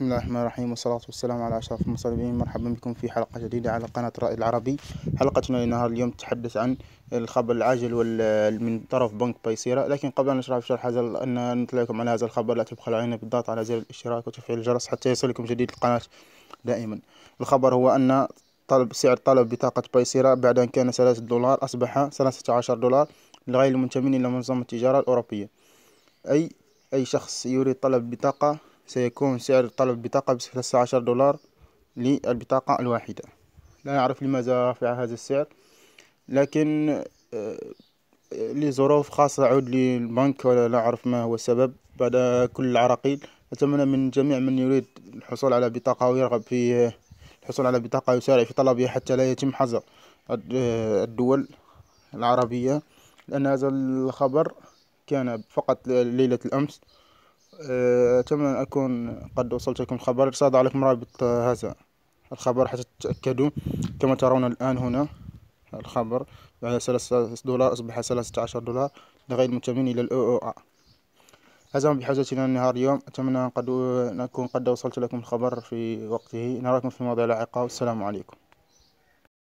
بسم الله الرحمن الرحيم والصلاة والسلام على أشرف المرسلين مرحبا بكم في حلقة جديدة على قناة رائد العربي حلقتنا لنهار اليوم تتحدث عن الخبر العاجل من طرف بنك بايسيرا لكن قبل أن نشرح في شرح هذا أن نطلع لكم على هذا الخبر لا تبخلوا علينا بالضغط على زر الاشتراك وتفعيل الجرس حتى يصلكم جديد القناة دائما الخبر هو أن طلب سعر طلب بطاقة بايسيرا بعد أن كان ثلاثة دولار أصبح ثلاثة عشر دولار لغير المنتمين إلى منظمة التجارة الأوروبية أي أي شخص يريد طلب بطاقة سيكون سعر طلب البطاقة بثلاثة عشر دولار للبطاقة الواحدة. لا نعرف لماذا رفع هذا السعر لكن آه، لظروف خاصة عود للبنك ولا لا أعرف ما هو السبب. بعد كل العراقيل أتمنى من جميع من يريد الحصول على بطاقة ويرغب في الحصول على بطاقة يسارع في طلبها حتى لا يتم حظر الدول العربية. لأن هذا الخبر كان فقط ليلة الأمس آه، أتمنى أن أكون قد وصلت لكم الخبر. سأضع لكم رابط هذا الخبر حتى تتأكدوا. كما ترون الآن هنا الخبر. بعد ثلاثة دولار أصبح ثلاثة عشر دولار لغير المنتمين إلى الأو أو هذا بحاجتنا النهار اليوم. أتمنى أن قد نكون قد وصلت لكم الخبر في وقته. نراكم في مواضيع لاحقة. والسلام عليكم.